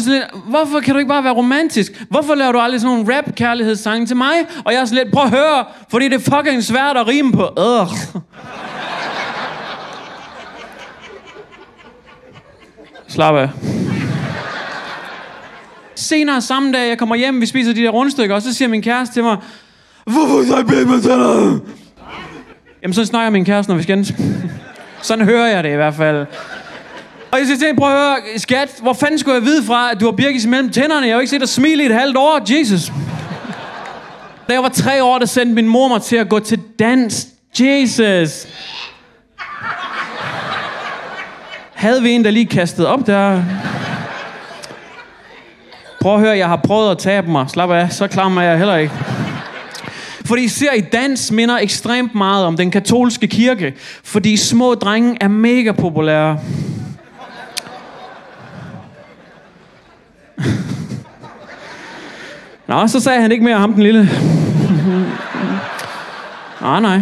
er sådan lidt, hvorfor kan du ikke bare være romantisk? Hvorfor laver du aldrig sådan nogle rap-kærlighedssange til mig? Og jeg er sådan lidt, prøv at høre, fordi det er fucking svært at rime på. Ugh. Slap af. Senere samme dag, jeg kommer hjem, vi spiser de der rundstykker, og så siger min kæreste til mig, Hvorfor så jeg med tænder? Jamen, sådan snakker min kæreste, når vi skændes. sådan hører jeg det i hvert fald. Og jeg siger til hende, prøv at høre, skat, hvor fanden skulle jeg vide fra, at du har birkes mellem tænderne? Jeg har jo ikke set dig smile i et halvt år, Jesus. Da jeg var tre år, der sendte min mor mig til at gå til dans. Jesus. Havde vi en, der lige kastede op der? Prøv at høre, jeg har prøvet at tabe mig. Slap af, så klammer jeg heller ikke. Fordi ser i dans minder ekstremt meget om den katolske kirke. Fordi små drenge er mega populære. Nå, så sagde han ikke mere ham den lille. nej, nej.